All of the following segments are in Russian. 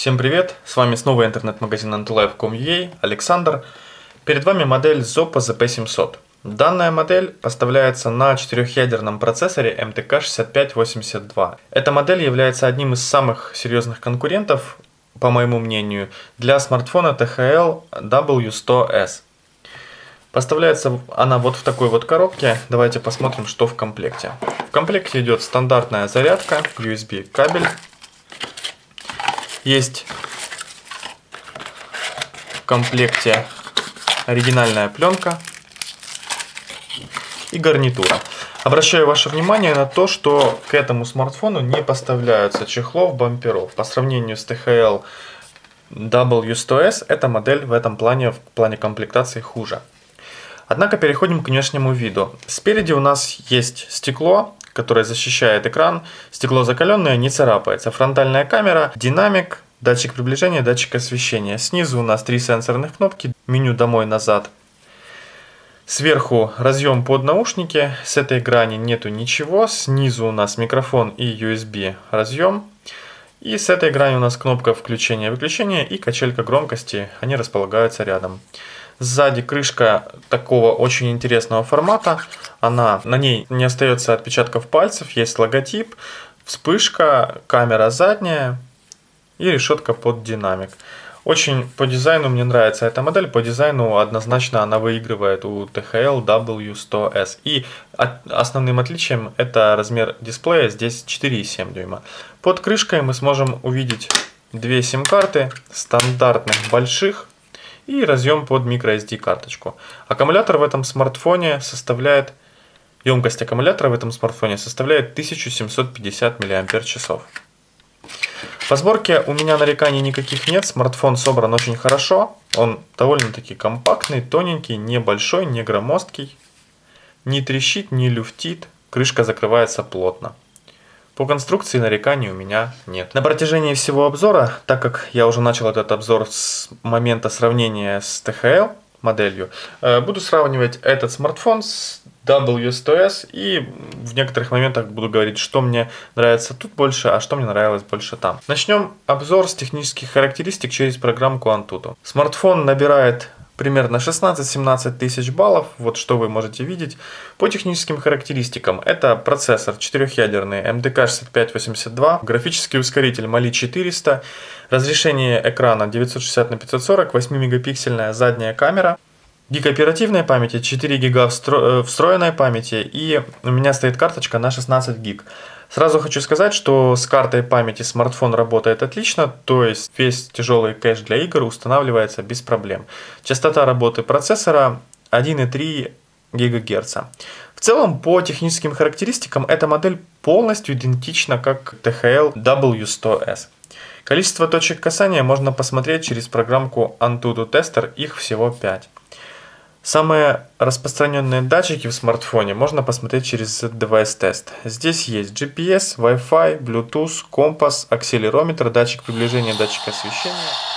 Всем привет, с вами снова интернет-магазин antilife.com.ua, Александр. Перед вами модель Zoppo ZP700. Данная модель поставляется на четырехъядерном процессоре MTK6582. Эта модель является одним из самых серьезных конкурентов, по моему мнению, для смартфона THL W100S. Поставляется она вот в такой вот коробке. Давайте посмотрим, что в комплекте. В комплекте идет стандартная зарядка, USB кабель, есть в комплекте оригинальная пленка и гарнитура. Обращаю ваше внимание на то, что к этому смартфону не поставляются чехлов, бамперов. По сравнению с THL W100S, эта модель в этом плане, в плане комплектации хуже. Однако переходим к внешнему виду. Спереди у нас есть стекло, которое защищает экран. Стекло закаленное, не царапается. Фронтальная камера, динамик, датчик приближения, датчик освещения. Снизу у нас три сенсорных кнопки, меню домой-назад. Сверху разъем под наушники, с этой грани нету ничего, снизу у нас микрофон и USB разъем. И с этой грани у нас кнопка включения-выключения и качелька громкости, они располагаются рядом. Сзади крышка такого очень интересного формата. Она, на ней не остается отпечатков пальцев, есть логотип, вспышка, камера задняя и решетка под динамик. Очень по дизайну мне нравится эта модель. По дизайну однозначно она выигрывает у THL W100S. И основным отличием это размер дисплея. Здесь 4,7 дюйма. Под крышкой мы сможем увидеть две сим-карты стандартных больших и разъем под microSD карточку. Аккумулятор в этом смартфоне составляет, емкость аккумулятора в этом смартфоне составляет 1750 мАч. По сборке у меня нареканий никаких нет, смартфон собран очень хорошо, он довольно-таки компактный, тоненький, небольшой, не громоздкий, не трещит, не люфтит, крышка закрывается плотно. По конструкции нареканий у меня нет. На протяжении всего обзора, так как я уже начал этот обзор с момента сравнения с THL моделью, э, буду сравнивать этот смартфон с W100S и в некоторых моментах буду говорить, что мне нравится тут больше, а что мне нравилось больше там. Начнем обзор с технических характеристик через программку Antutu. Смартфон набирает примерно 16-17 тысяч баллов, вот что вы можете видеть. По техническим характеристикам, это процессор четырехъядерный MTK6582, графический ускоритель Mali 400, разрешение экрана 960 на 540, 8-мегапиксельная задняя камера, гиг оперативной памяти, 4 гига э, встроенной памяти и у меня стоит карточка на 16 гиг. Сразу хочу сказать, что с картой памяти смартфон работает отлично, то есть весь тяжелый кэш для игр устанавливается без проблем. Частота работы процессора 1,3 ГГц. В целом, по техническим характеристикам, эта модель полностью идентична как THL W100S. Количество точек касания можно посмотреть через программку Antutu Tester, их всего 5. Самые распространенные датчики в смартфоне можно посмотреть через Test. Здесь есть GPS, Wi-Fi, Bluetooth, компас, акселерометр, датчик приближения, датчик освещения.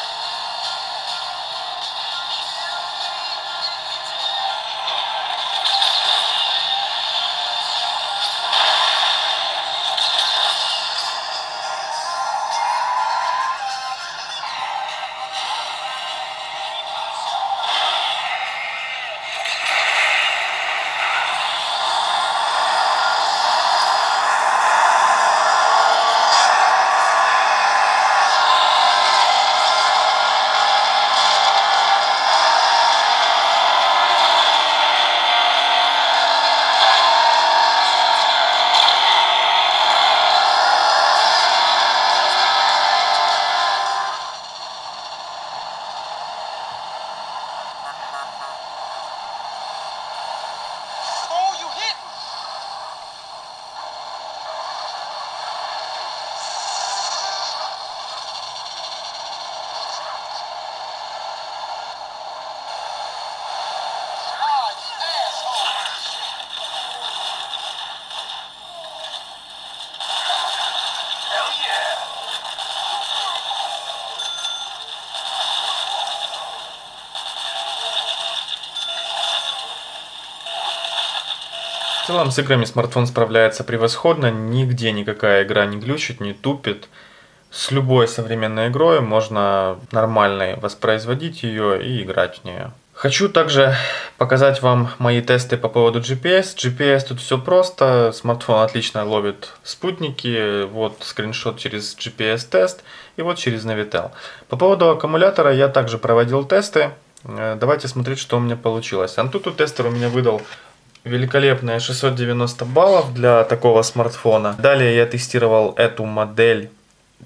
Целом с играми смартфон справляется превосходно, нигде никакая игра не глючит, не тупит. с любой современной игрой можно нормально воспроизводить ее и играть в нее. Хочу также показать вам мои тесты по поводу GPS. GPS тут все просто, смартфон отлично ловит спутники, вот скриншот через GPS тест и вот через Navitel. По поводу аккумулятора я также проводил тесты, э, давайте смотреть, что у меня получилось. Antutu тестер у меня выдал великолепные 690 баллов для такого смартфона. Далее я тестировал эту модель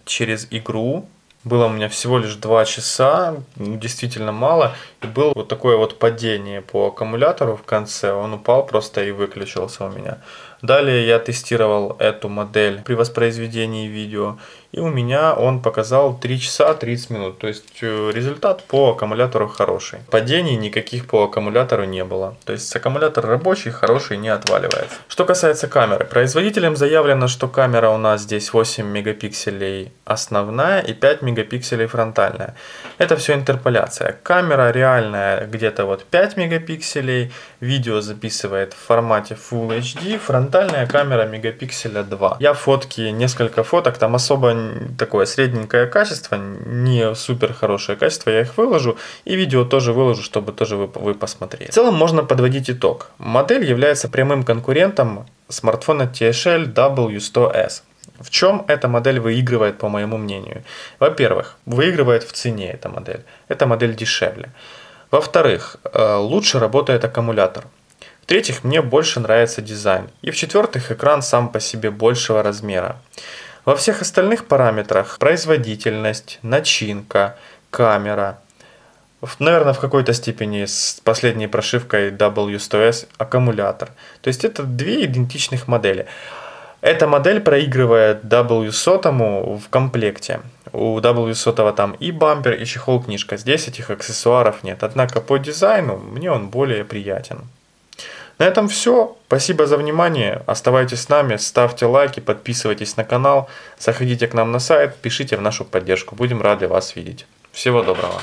через игру. Было у меня всего лишь 2 часа, действительно мало. И было вот такое вот падение по аккумулятору в конце. Он упал просто и выключился у меня. Далее я тестировал эту модель при воспроизведении видео. И у меня он показал 3 часа 30 минут. То есть э, результат по аккумулятору хороший. Падений никаких по аккумулятору не было. То есть аккумулятор рабочий, хороший, не отваливается. Что касается камеры. Производителем заявлено, что камера у нас здесь 8 мегапикселей основная и 5 мегапикселей фронтальная. Это все интерполяция. Камера реальная где-то вот 5 мегапикселей. Видео записывает в формате Full HD. Фронтальная камера мегапикселя 2. Я фотки, несколько фоток, там особо такое средненькое качество, не супер хорошее качество, я их выложу. И видео тоже выложу, чтобы тоже вы, вы посмотрели. В целом можно подводить итог. Модель является прямым конкурентом смартфона TSL W100S. В чем эта модель выигрывает, по моему мнению? Во-первых, выигрывает в цене эта модель. Эта модель дешевле. Во-вторых, э, лучше работает аккумулятор. В-третьих, мне больше нравится дизайн. И в-четвертых, экран сам по себе большего размера. Во всех остальных параметрах производительность, начинка, камера, наверное, в какой-то степени с последней прошивкой W100S аккумулятор. То есть это две идентичных модели. Эта модель проигрывает W100 в комплекте. У W100 там и бампер, и чехол-книжка. Здесь этих аксессуаров нет. Однако по дизайну мне он более приятен. На этом все. Спасибо за внимание. Оставайтесь с нами, ставьте лайки, подписывайтесь на канал, заходите к нам на сайт, пишите в нашу поддержку. Будем рады вас видеть. Всего доброго.